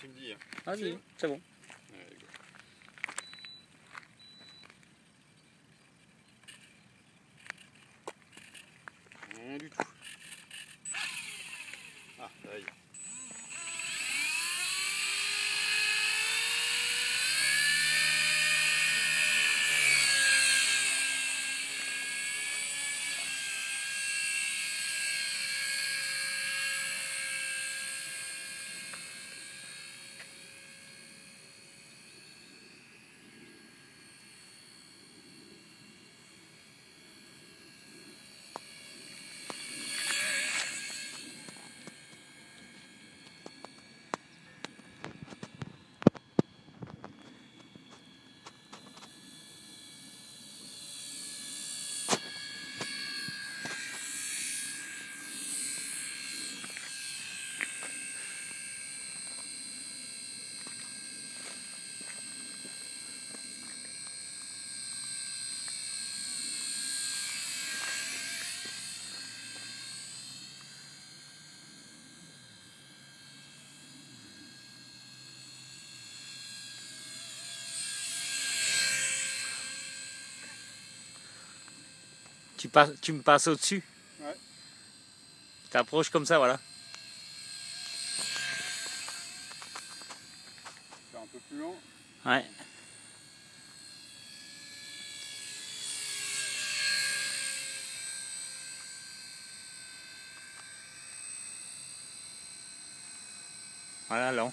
tu me dis. hein. Vas-y, c'est bon. Tu, passes, tu me passes au-dessus? Ouais. T'approches comme ça, voilà. C'est un peu plus long. Ouais. Voilà, long.